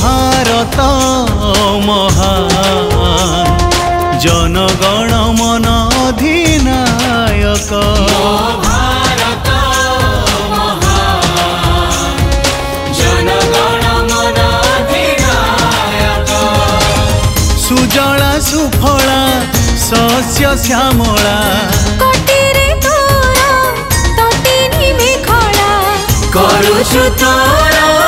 ଭାରତ ମହାନ ଜନଗଣ ମନ ଅଧିନାୟକ সুফলা শস্য শ্যামলা করুছু তোরা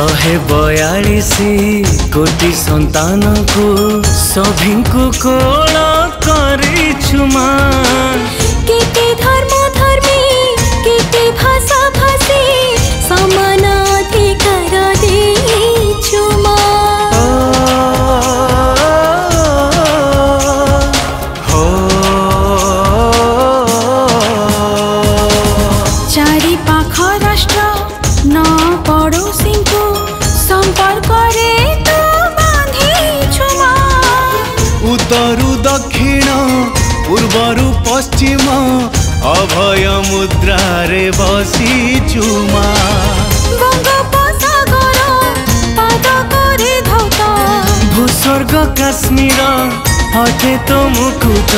सहे बयालिसी कोटि सन्तानको सभिङको कोण करी मान के के মরু পশ্চিম অভয় মুদ্রারে বসিছু মা ভূস্বর্গ কাশ্মীর হঠে তো মুকুট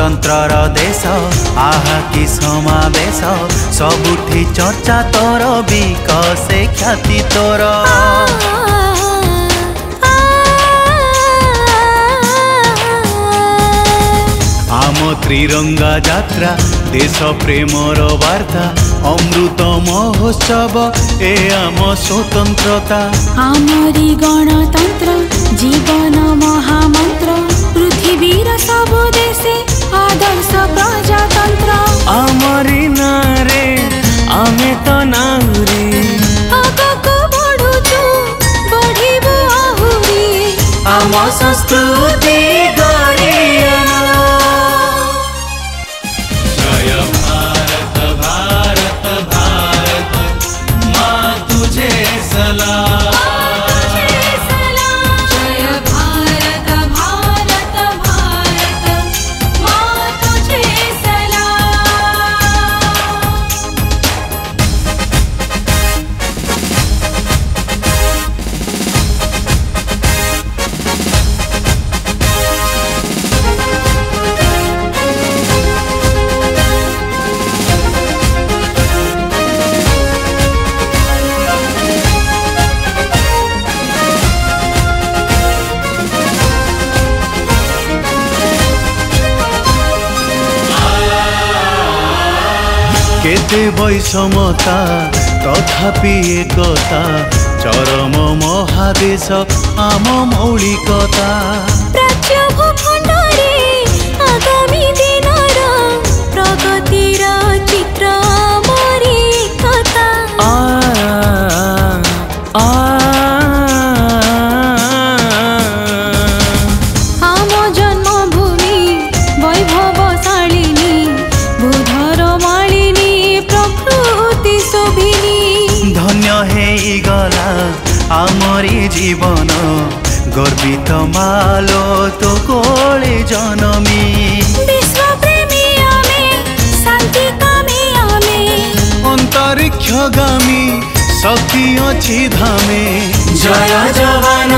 ଗଣତନ୍ତ୍ରର ଦେଶ ଆହା କି ସମାବେଶ ସବୁଠି ଚର୍ଚ୍ଚା ତୋର ବିକଶେ ଖ୍ୟାତି ତୋର ଆମ ତ୍ରିରଙ୍ଗା ଯାତ୍ରା ଦେଶ ପ୍ରେମର ବାର୍ତ୍ତା ଅମୃତ ମହୋତ୍ସବ ଏ ଆମ ସ୍ୱତନ୍ତ୍ରତା ଆମରି ଗଣତନ୍ତ୍ର ଜୀବନ ମହାମନ୍ତ୍ର দেশো প্রজাতন্ত্র আমরি নারে আমি তো নাউরি আগাকু বড়ুচু বড়িবু আহুরি আম সংস্কৃতি सलाम কেতে বৈষমতা তথাপি একতা চরম মহাদেশ আম মৌলিকতা প্রাচ্য ভূখণ্ডরে জীবন গর্বিত মালো তো কোলে জনমী অন্তরিক্ষগামী শক্তি অছি ধামে জয় জবান